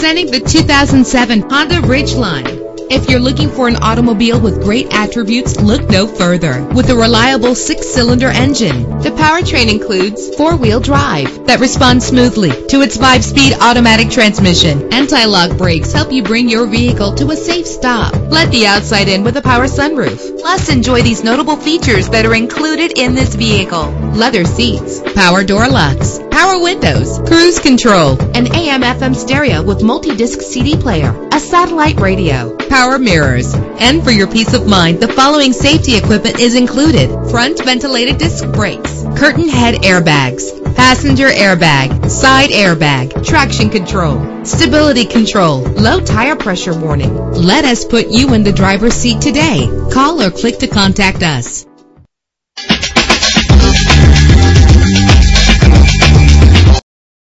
Presenting the 2007 Honda Ridgeline. If you're looking for an automobile with great attributes, look no further. With a reliable six-cylinder engine, the powertrain includes four-wheel drive that responds smoothly to its five-speed automatic transmission. Anti-lock brakes help you bring your vehicle to a safe stop. Let the outside in with a power sunroof. Plus, enjoy these notable features that are included in this vehicle. Leather seats, power door locks, power windows, cruise control, an AM FM stereo with multi-disc CD player, satellite radio, power mirrors. And for your peace of mind, the following safety equipment is included. Front ventilated disc brakes, curtain head airbags, passenger airbag, side airbag, traction control, stability control, low tire pressure warning. Let us put you in the driver's seat today. Call or click to contact us.